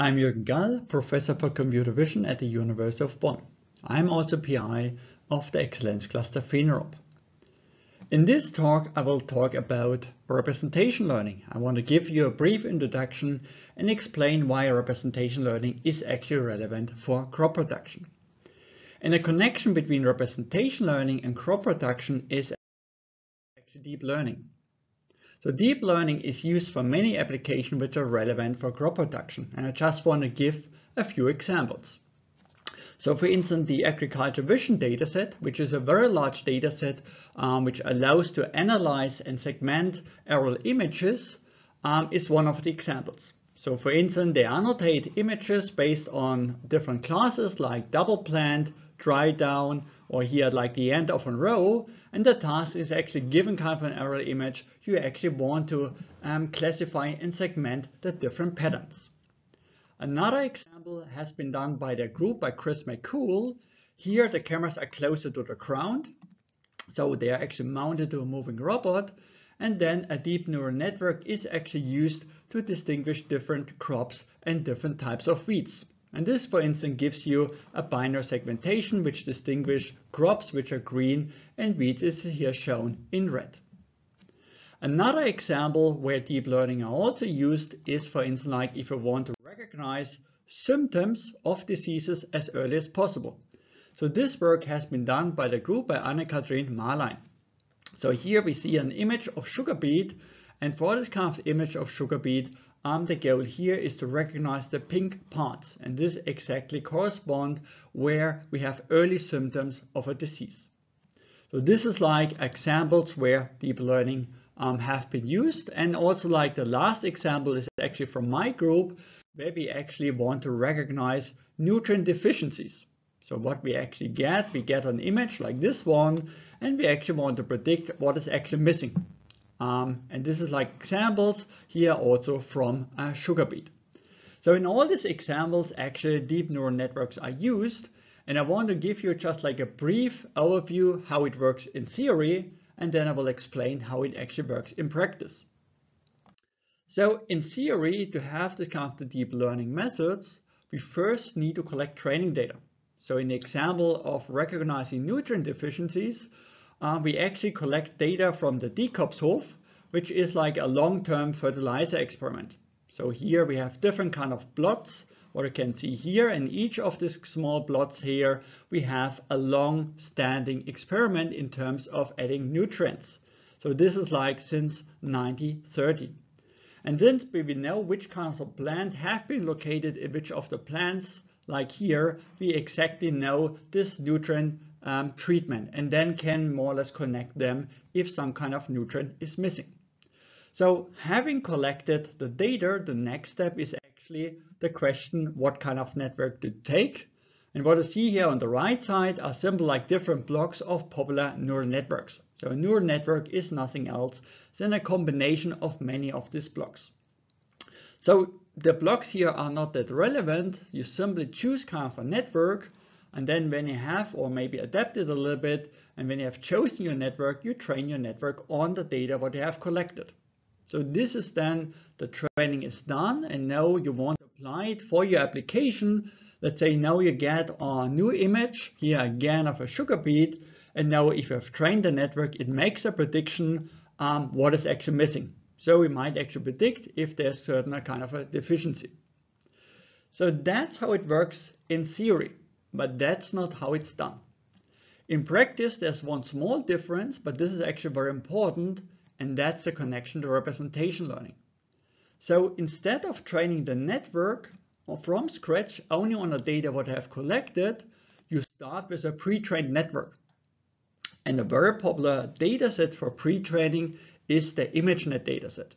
I'm Jürgen Gall, Professor for Computer Vision at the University of Bonn. I'm also PI of the Excellence Cluster PhenoRob. In this talk, I will talk about representation learning. I want to give you a brief introduction and explain why representation learning is actually relevant for crop production. And the connection between representation learning and crop production is actually deep learning. So deep learning is used for many applications which are relevant for crop production. And I just want to give a few examples. So for instance, the agriculture vision dataset, which is a very large dataset um, which allows to analyze and segment aerial images, um, is one of the examples. So for instance, they annotate images based on different classes like double plant, dry down, or here like the end of a row. And the task is actually given kind of an aerial image, you actually want to um, classify and segment the different patterns. Another example has been done by the group by Chris McCool. Here the cameras are closer to the ground. So they are actually mounted to a moving robot. And then a deep neural network is actually used to distinguish different crops and different types of weeds. And this, for instance, gives you a binary segmentation which distinguish crops which are green and wheat is here shown in red. Another example where deep learning are also used is, for instance, like if you want to recognize symptoms of diseases as early as possible. So this work has been done by the group by Anne-Katrin Mahlein. So here we see an image of sugar beet and for this kind of image of sugar beet, um, the goal here is to recognize the pink parts and this exactly correspond where we have early symptoms of a disease. So this is like examples where deep learning um, have been used and also like the last example is actually from my group where we actually want to recognize nutrient deficiencies. So what we actually get, we get an image like this one and we actually want to predict what is actually missing. Um, and this is like examples here also from uh, sugar beet. So in all these examples, actually deep neural networks are used. And I want to give you just like a brief overview how it works in theory, and then I will explain how it actually works in practice. So in theory, to have this kind of the deep learning methods, we first need to collect training data. So in the example of recognizing nutrient deficiencies, uh, we actually collect data from the Dikopshof, which is like a long-term fertilizer experiment. So here we have different kind of plots, what you can see here, and each of these small plots here, we have a long-standing experiment in terms of adding nutrients. So this is like since 1930. And since we know which kinds of plants have been located in which of the plants, like here, we exactly know this nutrient um, treatment and then can more or less connect them if some kind of nutrient is missing. So having collected the data, the next step is actually the question, what kind of network to take? And what you see here on the right side are simple like different blocks of popular neural networks. So a neural network is nothing else than a combination of many of these blocks. So the blocks here are not that relevant. You simply choose kind of a network and then when you have, or maybe adapted a little bit, and when you have chosen your network, you train your network on the data what you have collected. So this is then the training is done and now you want to apply it for your application. Let's say now you get a new image here again of a sugar beet. And now if you have trained the network, it makes a prediction um, what is actually missing. So we might actually predict if there's certain kind of a deficiency. So that's how it works in theory but that's not how it's done. In practice, there's one small difference, but this is actually very important, and that's the connection to representation learning. So instead of training the network from scratch only on the data what I have collected, you start with a pre-trained network. And a very popular dataset for pre-training is the ImageNet dataset.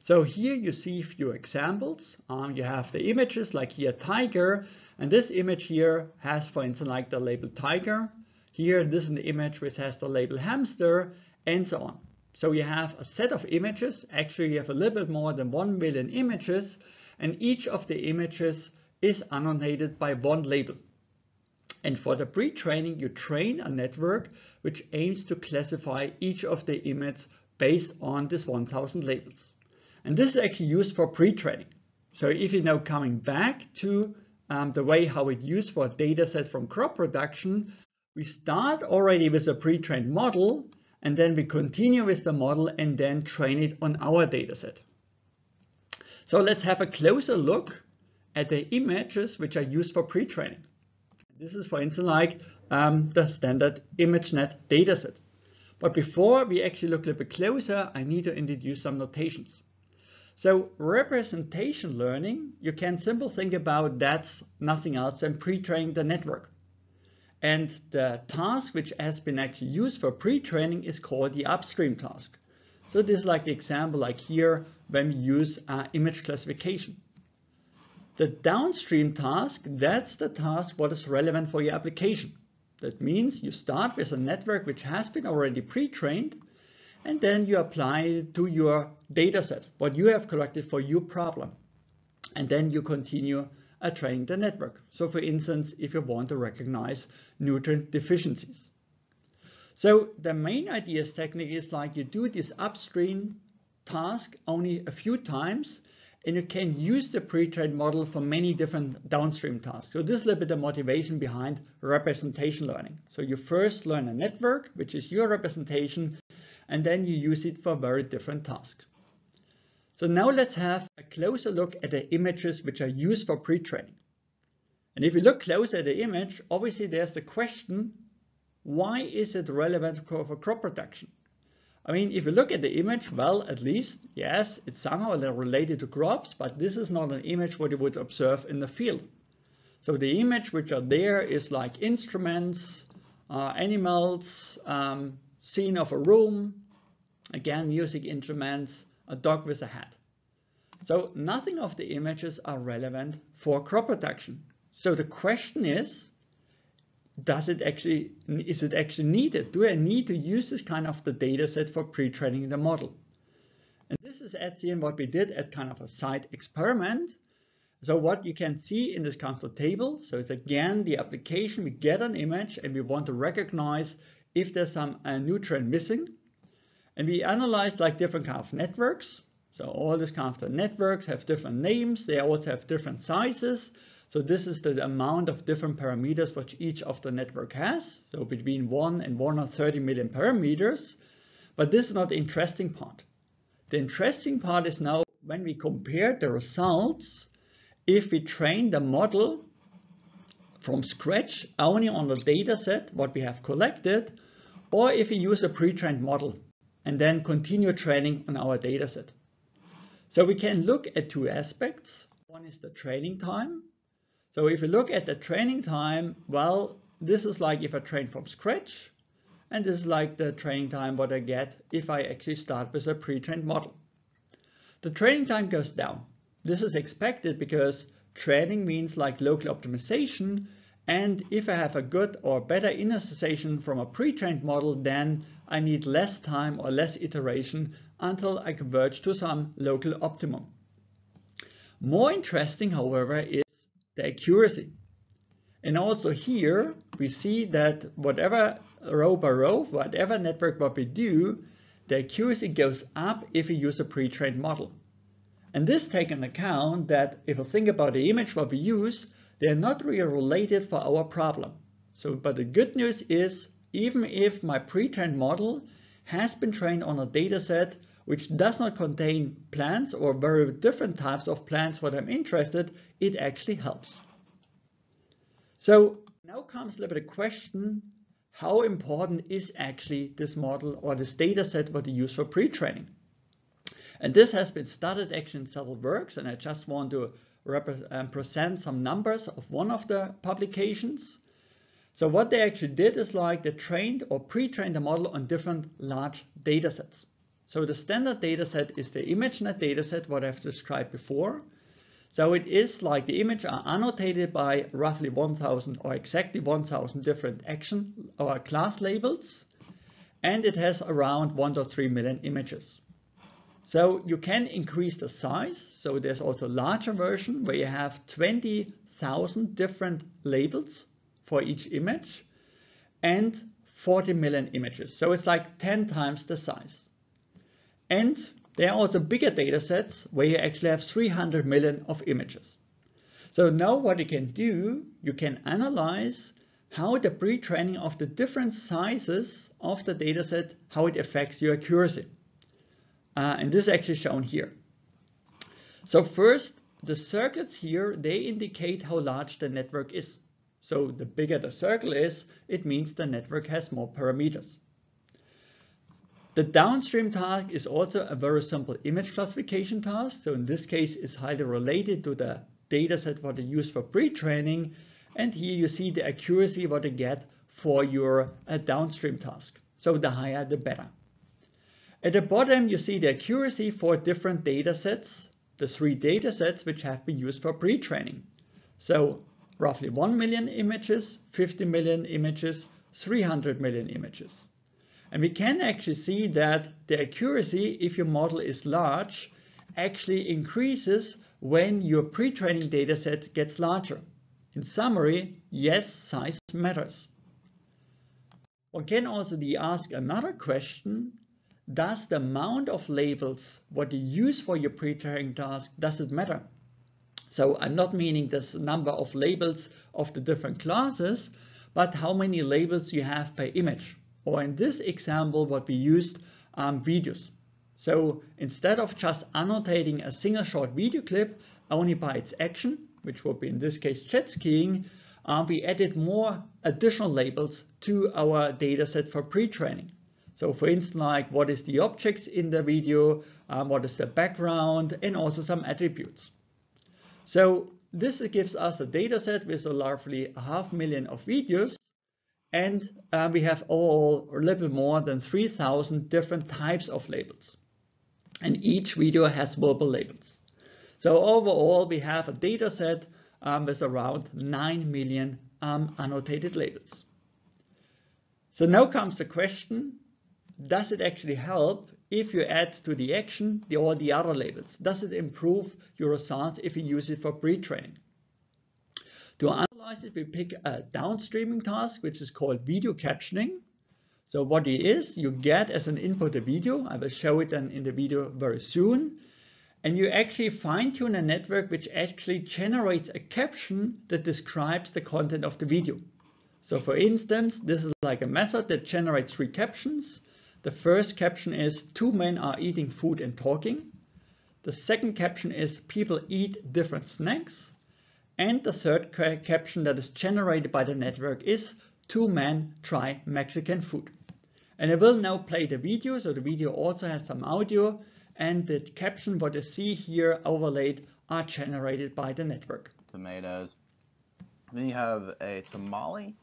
So here you see a few examples. Um, you have the images like here tiger, and this image here has, for instance, like the label tiger. Here, this is an image which has the label hamster and so on. So you have a set of images. Actually, you have a little bit more than 1 million images. And each of the images is annotated by one label. And for the pre-training, you train a network which aims to classify each of the images based on this 1000 labels. And this is actually used for pre-training. So if you now coming back to um, the way how it used for a data set from crop production, we start already with a pre-trained model and then we continue with the model and then train it on our data set. So let's have a closer look at the images which are used for pre-training. This is, for instance, like um, the standard ImageNet dataset. But before we actually look a little bit closer, I need to introduce some notations. So representation learning, you can simply think about that's nothing else than pre-training the network. And the task which has been actually used for pre-training is called the upstream task. So this is like the example like here when we use uh, image classification. The downstream task, that's the task what is relevant for your application. That means you start with a network which has been already pre-trained and then you apply it to your data set, what you have collected for your problem. And then you continue uh, training the network. So for instance, if you want to recognize nutrient deficiencies. So the main ideas technique is like you do this upstream task only a few times and you can use the pre-trained model for many different downstream tasks. So this is a little bit the motivation behind representation learning. So you first learn a network, which is your representation, and then you use it for very different tasks. So now let's have a closer look at the images which are used for pre-training. And if you look closer at the image, obviously there's the question, why is it relevant for crop production? I mean, if you look at the image, well, at least, yes, it's somehow related to crops, but this is not an image what you would observe in the field. So the image which are there is like instruments, uh, animals, um, scene of a room, again, music instruments, a dog with a hat. So nothing of the images are relevant for crop production. So the question is, does it actually, is it actually needed? Do I need to use this kind of the data set for pre-training the model? And this is at the end what we did at kind of a side experiment. So what you can see in this of table, so it's again the application, we get an image and we want to recognize if there's some uh, nutrient missing. And we analyze like different kind of networks. So all these kind of networks have different names. They also have different sizes. So this is the amount of different parameters which each of the network has. So between 1 and 130 million parameters. But this is not the interesting part. The interesting part is now when we compare the results, if we train the model from scratch only on the data set, what we have collected, or if we use a pre-trained model and then continue training on our data set. So we can look at two aspects. One is the training time so if you look at the training time, well, this is like if I train from scratch, and this is like the training time what I get if I actually start with a pre-trained model. The training time goes down. This is expected because training means like local optimization, and if I have a good or better initialization from a pre-trained model, then I need less time or less iteration until I converge to some local optimum. More interesting, however, is the accuracy. And also here, we see that whatever row by row, whatever network what we do, the accuracy goes up if we use a pre-trained model. And this take into account that if you think about the image what we use, they're not really related for our problem. So, but the good news is, even if my pre-trained model has been trained on a data set which does not contain plants or very different types of plants what I'm interested, it actually helps. So now comes a little bit of question, how important is actually this model or this data set what you use for pre-training? And this has been studied actually in several works, and I just want to um, present some numbers of one of the publications. So what they actually did is like they trained or pre-trained the model on different large data sets. So the standard dataset is the ImageNet dataset, what I've described before. So it is like the image are annotated by roughly 1000 or exactly 1000 different action or class labels. And it has around 1.3 million images. So you can increase the size. So there's also larger version where you have 20,000 different labels for each image and 40 million images. So it's like 10 times the size. And There are also bigger data sets where you actually have 300 million of images. So now what you can do, you can analyze how the pre-training of the different sizes of the dataset, how it affects your accuracy. Uh, and this is actually shown here. So first, the circuits here, they indicate how large the network is. So the bigger the circle is, it means the network has more parameters. The downstream task is also a very simple image classification task. So in this case, is highly related to the dataset what they use for pre-training. And here you see the accuracy what you get for your uh, downstream task. So the higher, the better. At the bottom, you see the accuracy for different datasets, the three datasets which have been used for pre-training. So roughly 1 million images, 50 million images, 300 million images. And we can actually see that the accuracy, if your model is large, actually increases when your pre-training dataset gets larger. In summary, yes, size matters. One can also ask another question. Does the amount of labels, what you use for your pre-training task, does it matter? So I'm not meaning this number of labels of the different classes, but how many labels you have per image or in this example, what we used um, videos. So instead of just annotating a single short video clip only by its action, which would be in this case jet skiing, uh, we added more additional labels to our dataset for pre-training. So for instance, like what is the objects in the video, um, what is the background, and also some attributes. So this gives us a dataset with a roughly a half million of videos and uh, we have all a little bit more than 3000 different types of labels. And each video has verbal labels. So overall, we have a data set um, with around 9 million um, annotated labels. So now comes the question, does it actually help if you add to the action the, all the other labels? Does it improve your results if you use it for pre-training? To analyze it, we pick a downstreaming task, which is called video captioning. So what it is, you get as an input a video. I will show it then in the video very soon. And you actually fine tune a network which actually generates a caption that describes the content of the video. So for instance, this is like a method that generates three captions. The first caption is two men are eating food and talking. The second caption is people eat different snacks. And the third caption that is generated by the network is two men try Mexican food. And I will now play the video. So the video also has some audio and the caption what you see here overlaid are generated by the network. Tomatoes. Then you have a tamale.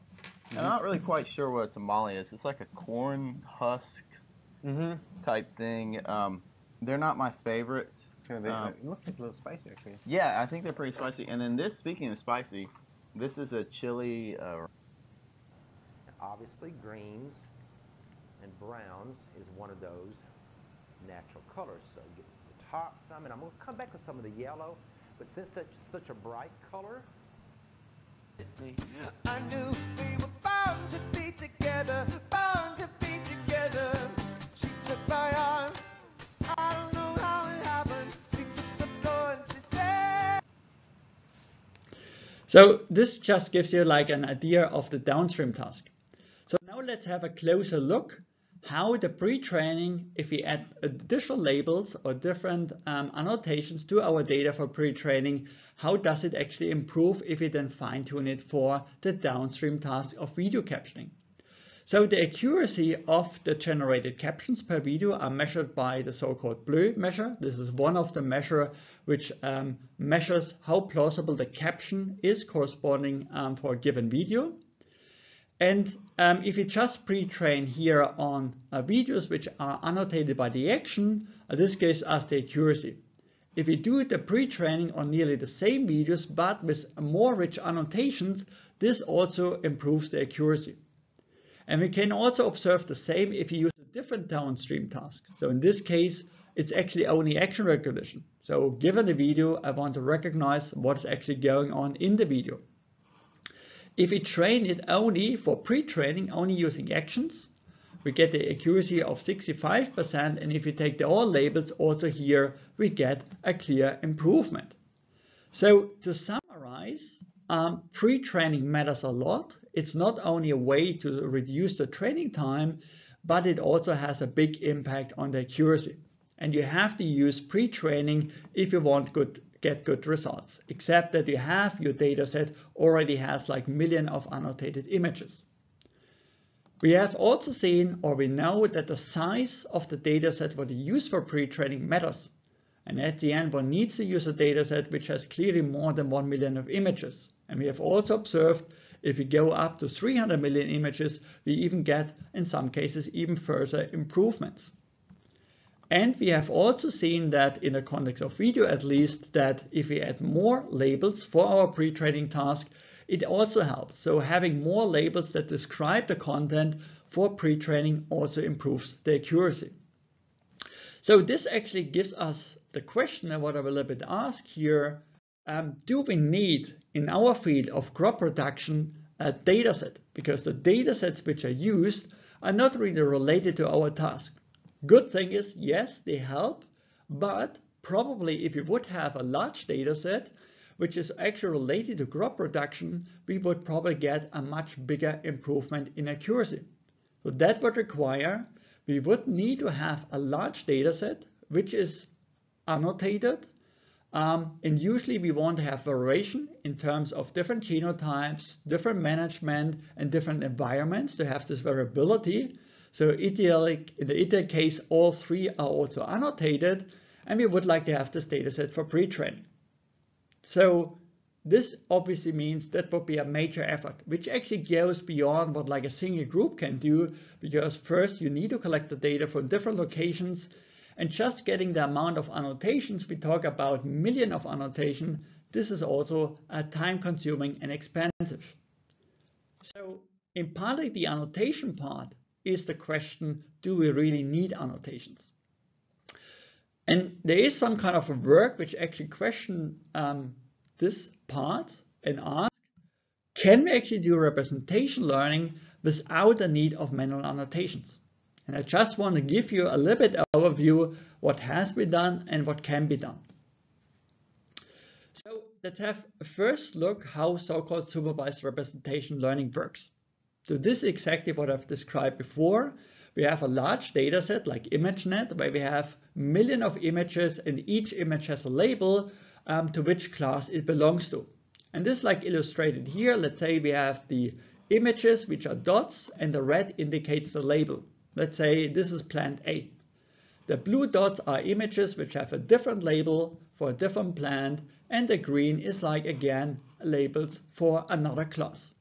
I'm not really quite sure what a tamale is. It's like a corn husk Mm -hmm. type thing. Um, they're not my favorite. Kind of, um, it looks like a little spicy, actually. Yeah, I think they're pretty spicy. And then this, speaking of spicy, this is a chili. Uh, Obviously, greens and browns is one of those natural colors. So get the top some, and I'm going to come back with some of the yellow. But since that's such a bright color, I knew we were bound to be together, bound to be together. She took my arm. I don't know how it happened. She took the floor and she said. So this just gives you like an idea of the downstream task. So now let's have a closer look how the pre-training, if we add additional labels or different um, annotations to our data for pre-training, how does it actually improve if we then fine tune it for the downstream task of video captioning? So the accuracy of the generated captions per video are measured by the so-called BLEU measure. This is one of the measure which um, measures how plausible the caption is corresponding um, for a given video. And um, if you just pre-train here on uh, videos which are annotated by the action, uh, this gives us the accuracy. If we do the pre-training on nearly the same videos but with more rich annotations, this also improves the accuracy. And we can also observe the same if you use a different downstream task. So in this case, it's actually only action recognition. So given the video, I want to recognize what's actually going on in the video. If we train it only for pre-training, only using actions, we get the accuracy of 65%. And if we take the all labels also here, we get a clear improvement. So to summarize, um, pre-training matters a lot. It's not only a way to reduce the training time, but it also has a big impact on the accuracy. And you have to use pre-training if you want good get good results, except that you have your data set already has like million of annotated images. We have also seen, or we know that the size of the data set what you use for pre-training matters. And at the end, one needs to use a data set which has clearly more than 1 million of images. And we have also observed if we go up to 300 million images, we even get, in some cases, even further improvements. And we have also seen that in the context of video at least, that if we add more labels for our pre-training task, it also helps. So having more labels that describe the content for pre-training also improves the accuracy. So this actually gives us the question and what I will a bit ask here, um, do we need in our field of crop production a data set? Because the data sets which are used are not really related to our task. Good thing is, yes, they help, but probably if you would have a large data set, which is actually related to crop production, we would probably get a much bigger improvement in accuracy. So that would require, we would need to have a large data set, which is annotated. Um, and usually we want to have variation in terms of different genotypes, different management, and different environments to have this variability. So in the ideal case, all three are also annotated, and we would like to have this dataset for pre-training. So this obviously means that would be a major effort, which actually goes beyond what like a single group can do, because first you need to collect the data from different locations, and just getting the amount of annotations, we talk about million of annotation, this is also uh, time consuming and expensive. So in partly the annotation part, is the question, do we really need annotations? And there is some kind of a work which actually question um, this part and ask, can we actually do representation learning without the need of manual annotations? And I just want to give you a little bit overview what has been done and what can be done. So let's have a first look how so-called supervised representation learning works. So this is exactly what I've described before. We have a large data set like ImageNet where we have million of images and each image has a label um, to which class it belongs to. And this like illustrated here, let's say we have the images which are dots and the red indicates the label. Let's say this is plant A. The blue dots are images which have a different label for a different plant and the green is like again labels for another class.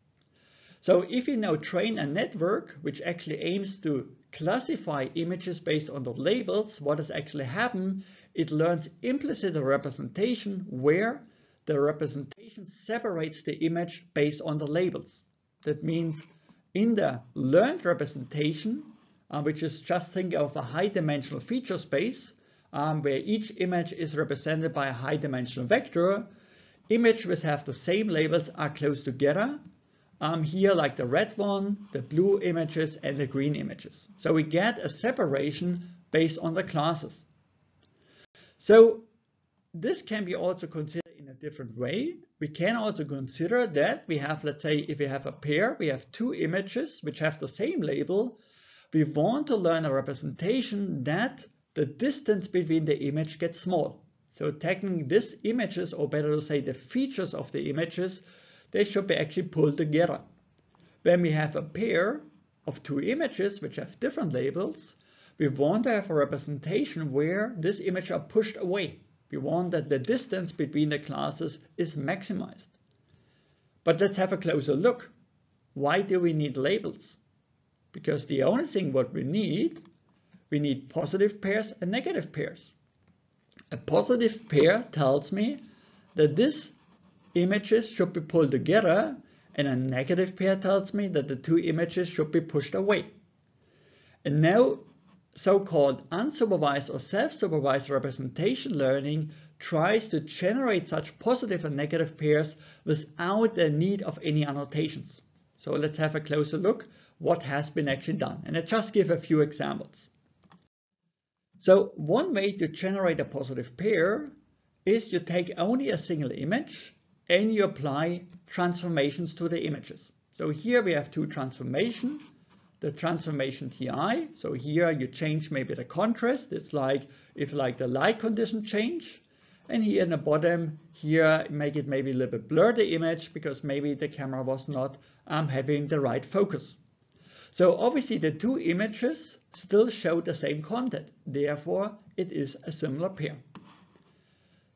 So if you now train a network which actually aims to classify images based on the labels, what does actually happen? It learns implicit representation where the representation separates the image based on the labels. That means in the learned representation, uh, which is just think of a high dimensional feature space, um, where each image is represented by a high dimensional vector, images which have the same labels are close together um, here like the red one, the blue images and the green images. So we get a separation based on the classes. So this can be also considered in a different way. We can also consider that we have, let's say, if we have a pair, we have two images which have the same label. We want to learn a representation that the distance between the image gets small. So taking these images, or better to say the features of the images, they should be actually pulled together. When we have a pair of two images which have different labels, we want to have a representation where this image are pushed away. We want that the distance between the classes is maximized. But let's have a closer look. Why do we need labels? Because the only thing what we need, we need positive pairs and negative pairs. A positive pair tells me that this images should be pulled together and a negative pair tells me that the two images should be pushed away. And now so-called unsupervised or self-supervised representation learning tries to generate such positive and negative pairs without the need of any annotations. So let's have a closer look. what has been actually done. And I just give a few examples. So one way to generate a positive pair is you take only a single image and you apply transformations to the images. So here we have two transformation, the transformation TI. So here you change maybe the contrast. It's like if like the light condition change. And here in the bottom, here make it maybe a little bit blur the image because maybe the camera was not um, having the right focus. So obviously the two images still show the same content. Therefore, it is a similar pair.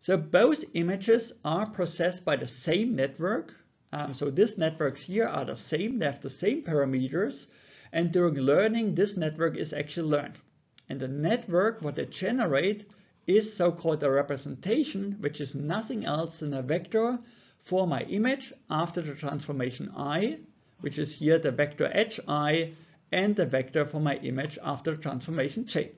So both images are processed by the same network. Um, so these networks here are the same, they have the same parameters. And during learning, this network is actually learned. And the network, what they generate, is so-called a representation, which is nothing else than a vector for my image after the transformation i, which is here the vector hi, and the vector for my image after the transformation j.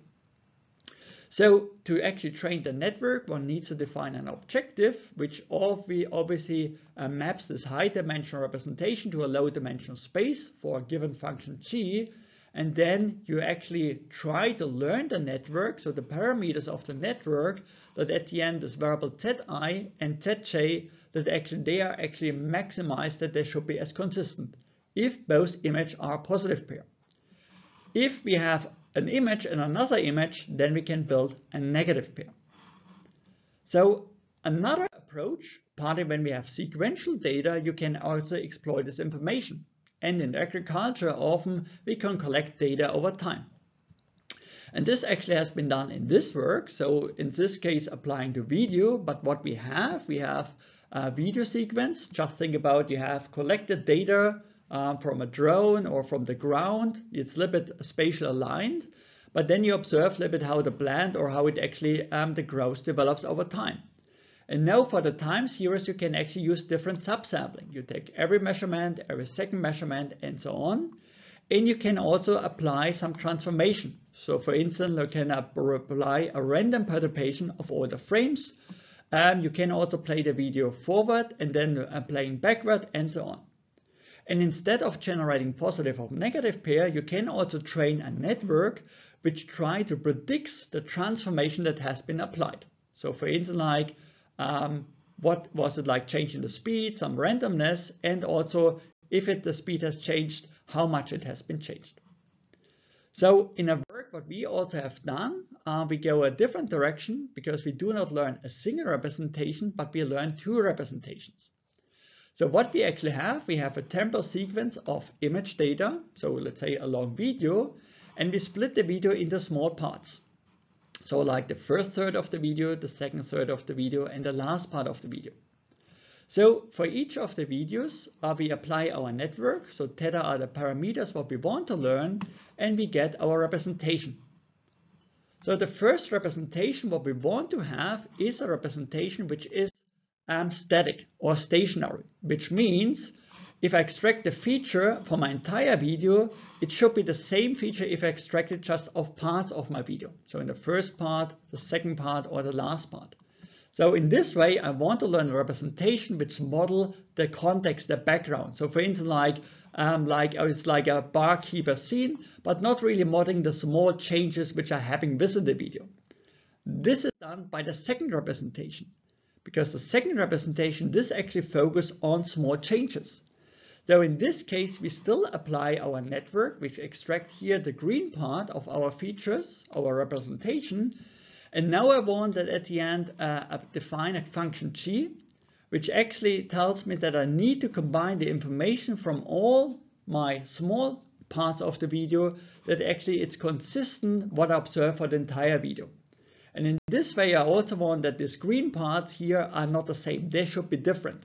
So to actually train the network, one needs to define an objective, which obviously uh, maps this high dimensional representation to a low dimensional space for a given function g. And then you actually try to learn the network, so the parameters of the network, that at the end this variable zi and zj, that actually they are actually maximized, that they should be as consistent if both images are positive pair. If we have an image and another image, then we can build a negative pair. So another approach, partly when we have sequential data, you can also exploit this information. And in agriculture, often we can collect data over time. And this actually has been done in this work. So in this case, applying to video, but what we have, we have a video sequence. Just think about you have collected data um, from a drone or from the ground. It's a little bit spatial aligned, but then you observe a little bit how the plant or how it actually um, the growth develops over time. And now for the time series, you can actually use different subsampling. You take every measurement, every second measurement, and so on. And you can also apply some transformation. So for instance, you can apply a random perturbation of all the frames. Um, you can also play the video forward and then playing backward and so on. And instead of generating positive or negative pair, you can also train a network which try to predict the transformation that has been applied. So for instance, like um, what was it like changing the speed, some randomness, and also if it, the speed has changed, how much it has been changed. So in a work, what we also have done, uh, we go a different direction because we do not learn a single representation, but we learn two representations. So what we actually have, we have a temporal sequence of image data. So let's say a long video, and we split the video into small parts. So like the first third of the video, the second third of the video, and the last part of the video. So for each of the videos, uh, we apply our network. So theta are the parameters what we want to learn, and we get our representation. So the first representation what we want to have is a representation which is um, static or stationary, which means if I extract the feature for my entire video, it should be the same feature if I extract it just of parts of my video. So in the first part, the second part, or the last part. So in this way, I want to learn a representation which model the context, the background. So for instance, like, um, like oh, it's like a barkeeper scene, but not really modeling the small changes which are having within the video. This is done by the second representation because the second representation, this actually focus on small changes. Though in this case, we still apply our network, which extract here the green part of our features, our representation. And now I want that at the end, uh, define a function g, which actually tells me that I need to combine the information from all my small parts of the video that actually it's consistent what I observe for the entire video. And in this way, I also want that these green parts here are not the same. They should be different.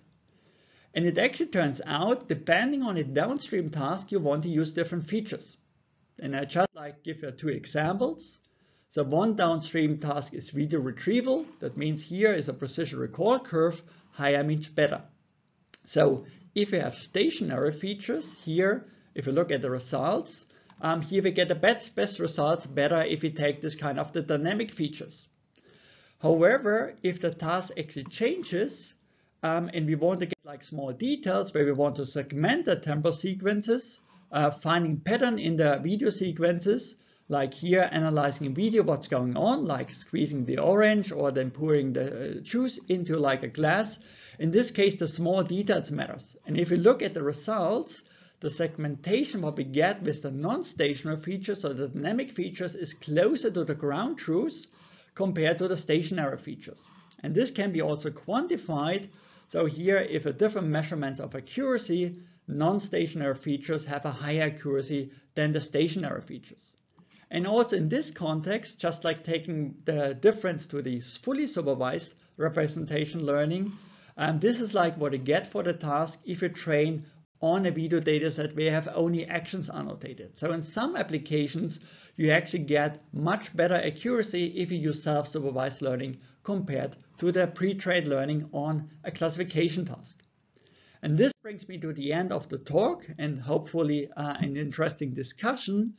And it actually turns out, depending on the downstream task, you want to use different features. And I just like give you two examples. So one downstream task is video retrieval. That means here is a precision recall curve. Higher means better. So if you have stationary features here, if you look at the results, um, here we get the best, best results better if we take this kind of the dynamic features. However, if the task actually changes um, and we want to get like small details where we want to segment the temporal sequences uh, finding pattern in the video sequences, like here analyzing a video what's going on, like squeezing the orange or then pouring the uh, juice into like a glass. In this case, the small details matters. And if you look at the results, the segmentation what we get with the non-stationary features or the dynamic features is closer to the ground truth compared to the stationary features. And this can be also quantified. So here, if a different measurements of accuracy, non-stationary features have a higher accuracy than the stationary features. And also in this context, just like taking the difference to the fully supervised representation learning, um, this is like what you get for the task if you train on a video dataset where you have only actions annotated. So in some applications, you actually get much better accuracy if you use self-supervised learning compared to the pre-trained learning on a classification task. And this brings me to the end of the talk and hopefully uh, an interesting discussion.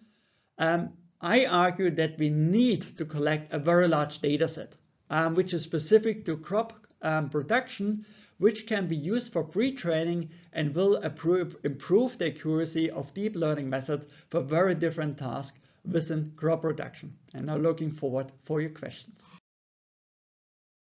Um, I argue that we need to collect a very large data set, um, which is specific to crop um, production, which can be used for pre-training and will improve, the accuracy of deep learning methods for very different tasks within crop production. And now looking forward for your questions.